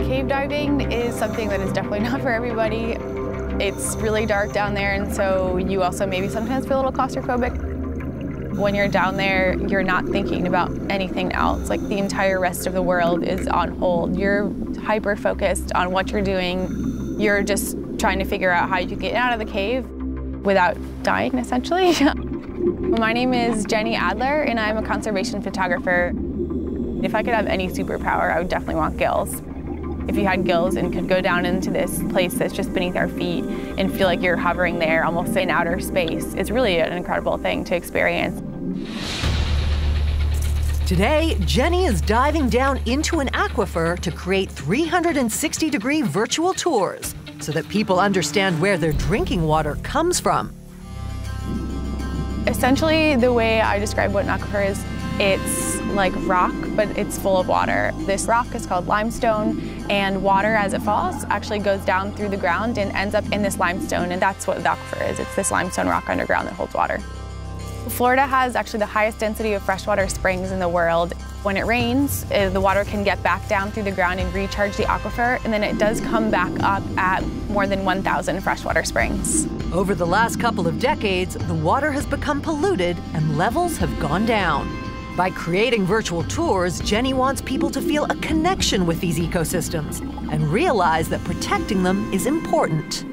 Cave diving is something that is definitely not for everybody. It's really dark down there, and so you also maybe sometimes feel a little claustrophobic. When you're down there, you're not thinking about anything else. Like the entire rest of the world is on hold. You're hyper focused on what you're doing. You're just trying to figure out how you can get out of the cave without dying, essentially. My name is Jenny Adler, and I'm a conservation photographer. If I could have any superpower, I would definitely want gills. If you had gills and could go down into this place that's just beneath our feet and feel like you're hovering there almost in outer space, it's really an incredible thing to experience. Today, Jenny is diving down into an aquifer to create 360 degree virtual tours so that people understand where their drinking water comes from. Essentially, the way I describe what an aquifer is, it's like rock, but it's full of water. This rock is called limestone, and water as it falls actually goes down through the ground and ends up in this limestone, and that's what the aquifer is. It's this limestone rock underground that holds water. Florida has actually the highest density of freshwater springs in the world. When it rains, uh, the water can get back down through the ground and recharge the aquifer, and then it does come back up at more than 1,000 freshwater springs. Over the last couple of decades, the water has become polluted and levels have gone down. By creating virtual tours, Jenny wants people to feel a connection with these ecosystems and realize that protecting them is important.